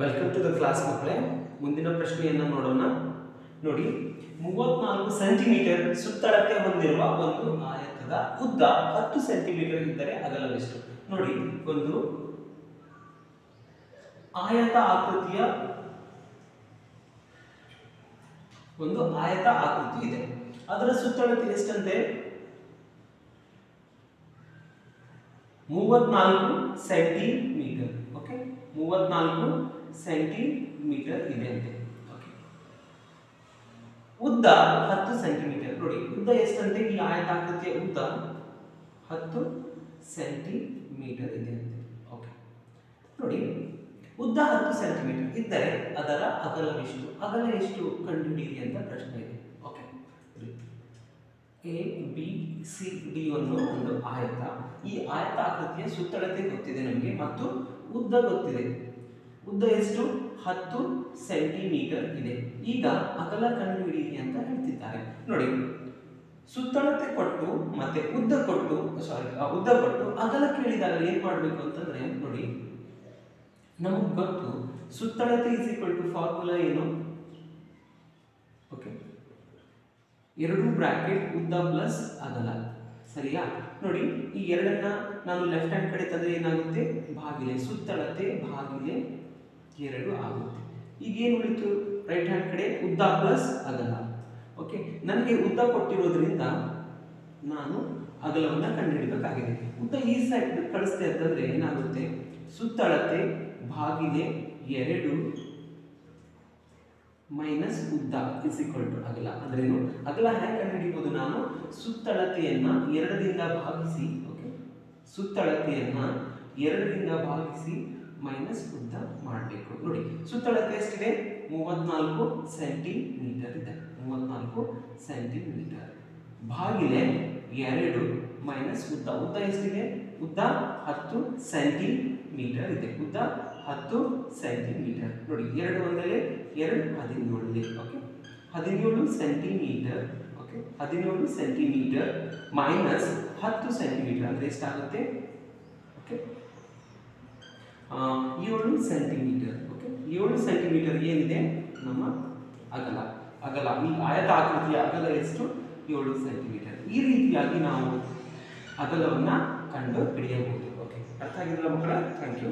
Welcome to the class ಮಕ್ಕಳೇ. ಮುಂದಿನ ಪ್ರಶ್ನೆಯನ್ನು ನೋಡೋಣ. ನೋಡಿ, ಮೂವತ್ನಾಲ್ಕು ಸೆಂಟಿಮೀಟರ್ ಸುತ್ತಳತೆ ಹೊಂದಿರುವ ಒಂದು ಆಯತದ ಉದ್ದ ಹತ್ತು ಸೆಂಟಿಮೀಟರ್ ಇದ್ದರೆ ಅಗಲವೆಷ್ಟು ನೋಡಿ, ಒಂದು ಆಯತ ಆಕೃತಿಯ ಒಂದು ಆಯತ ಆಕೃತಿ ಇದೆ. ಅದರ ಸುತ್ತಳತೆ ಎಷ್ಟಂತೆ? ಮೂವತ್ನಾಲ್ಕು ಸೆಂಟಿಮೀಟರ್ ಓಕೆ ಮೂವತ್ನಾಲ್ಕು ಸೆಂಟಿಮೀಟರ್ ಇದೆ ಅಂತೆ. ಉದ್ದ ಹತ್ತು ಸೆಂಟಿಮೀಟರ್. ನೋಡಿ, ಉದ್ದ ಎಷ್ಟಂತೆ? ಈ ಆಯತಾಕೃತಿಯ ಉದ್ದ ಹತ್ತು ಸೆಂಟಿಮೀಟರ್ ಇದೆ ಅಂತೆ. ಓಕೆ ನೋಡಿ, ಉದ್ದ ಹತ್ತು ಸೆಂಟಿಮೀಟರ್ ಇದ್ದರೆ ಅದರ ಅಗಲ ಎಷ್ಟು? ಅಗಲ ಎಷ್ಟು ಕಂಡುಹಿಡಿಯಿರಿ ಅಂತ ಪ್ರಶ್ನೆ ಇದೆ. Okay A B C D ಅನ್ನೋ ಒಂದು ಆಯತ. ಈ ಆಯತ ಆಕೃತಿಯ ಸುತ್ತಳತೆ ಗೊತ್ತಿದೆ ನಮಗೆ ಮತ್ತು ಉದ್ದ ಗೊತ್ತಿದೆ. ಉದ್ದ ಎಷ್ಟು? ಹತ್ತು ಸೆಂಟಿಮೀಟರ್ ಇದೆ. ಈಗ ಅಗಲ ಕಂಡುಹಿಡಿಯಿರಿ ಅಂತ ಹೇಳ್ತಿದ್ದಾರೆ. ನೋಡಿ, ಸುತ್ತಳತೆ ಕೊಟ್ಟು ಮತ್ತೆ ಉದ್ದ ಕೊಟ್ಟು ಸಾರಿ ಉದ್ದ ಕೊಟ್ಟು ಅಗಲ ಕೇಳಿದಾಗ ಏನ್ ಮಾಡಬೇಕು ಅಂತಂದ್ರೆ, ನೋಡಿ, ನಮಗೆ ಗೊತ್ತು, ಸುತ್ತಳತೆ ಇಸ್ ಈಕ್ವಲ್ ಟು ಫಾರ್ಮುಲಾ ಏನು? ಓಕೆ ಎರಡು ಬ್ರಾಕೆಟ್ ಉದ್ದ ಪ್ಲಸ್ ಅಗಲ. ಸರಿಯಾ? ನೋಡಿ, ಈ ಎರಡನ್ನ ನಾನು ಲೆಫ್ಟ್ ಹ್ಯಾಂಡ್ ಕಡೆ ತಂದ್ರೆ ಏನಾಗುತ್ತೆ? ಭಾಗಿಲೆ ಸುತ್ತಳತೆ ಭಾಗಿಲೆ ಎರಡು ಆಗುತ್ತೆ. ಈಗ ಏನು ಉಳಿತು? ರೈಟ್ ಹ್ಯಾಂಡ್ ಕಡೆ ಉದ್ದ ಪ್ಲಸ್ ಅಗಲ. ಓಕೆ ನನಗೆ ಉದ್ದ ಕೊಟ್ಟಿರೋದ್ರಿಂದ ನಾನು ಅಗಲವನ್ನು ಕಂಡುಹಿಡಬೇಕಾಗಿದೆ. ಉದ್ದ ಈ ಸೈಡ್ ಕಳಿಸ್ತೆ ಅಂತಂದ್ರೆ ಏನಾಗುತ್ತೆ? ಸುತ್ತಳತೆ ಭಾಗಿದೆ ಎರಡು ಮೈನಸ್ ಉದ್ದ ಇಸ್ ಈಕ್ವಲ್ ಟು ಅಗಲ. ಅಂದ್ರೇನು ಅಗಲ ಹ್ಯಾಂಗೆ ಕಂಡುಹಿಡಿಬಹುದು ನಾನು? ಸುತ್ತಳತೆಯನ್ನು ಎರಡರಿಂದ ಭಾಗಿಸಿ ಓಕೆ ಸುತ್ತಳತೆಯನ್ನ ಎರಡರಿಂದ ಭಾಗಿಸಿ ಮೈನಸ್ ಸುತ್ತಳತೆ ಎಷ್ಟಿದೆ ಮೂವತ್ನಾಲ್ಕು ಸೆಂಟಿಮೀಟರ್ ಇದೆ. ಮೂವತ್ನಾಲ್ಕು ಸೆಂಟಿಮೀಟರ್ ಬಾಗಿಲೆ ಎರಡು ಮೈನಸ್ ಉದ್ದ. ಉದ್ದ ಎಷ್ಟಿದೆ? ಉದ್ದ ಹತ್ತು ಸೆಂಟಿಮೀಟರ್ ಇದೆ. ಉದ್ದ ಹತ್ತು ಸೆಂಟಿಮೀಟರ್ ನೋಡಿ, ಎರಡು ಒಂದರಲ್ಲಿ ಎರಡು ಹದಿನೇಳು ಓಕೆ ಹದಿನೇಳು ಸೆಂಟಿಮೀಟರ್ ಓಕೆ ಹದಿನೇಳು ಸೆಂಟಿಮೀಟರ್ ಮೈನಸ್ ಹತ್ತು ಸೆಂಟಿಮೀಟರ್ ಅಂದರೆ ಎಷ್ಟಾಗುತ್ತೆ? ಓಕೆ ಏಳು ಸೆಂಟಿಮೀಟರ್ ಓಕೆ ಏಳು ಸೆಂಟಿಮೀಟರ್ ಏನಿದೆ? ನಮ್ಮ ಅಗಲ. ಅಗಲ, ಈ ಆಯತ ಆಕೃತಿಯ ಅಗಲ ಎಷ್ಟು? ಏಳು ಸೆಂಟಿಮೀಟರ್ ಈ ರೀತಿಯಾಗಿ ನಾವು ಅಗಲವನ್ನು ಕಂಡು ಹಿಡಿಯಬಹುದು ಓಕೆ ಅರ್ಥ ಆಗಿದ್ರಲ್ಲ ಮಕ್ಕಳ? Thank you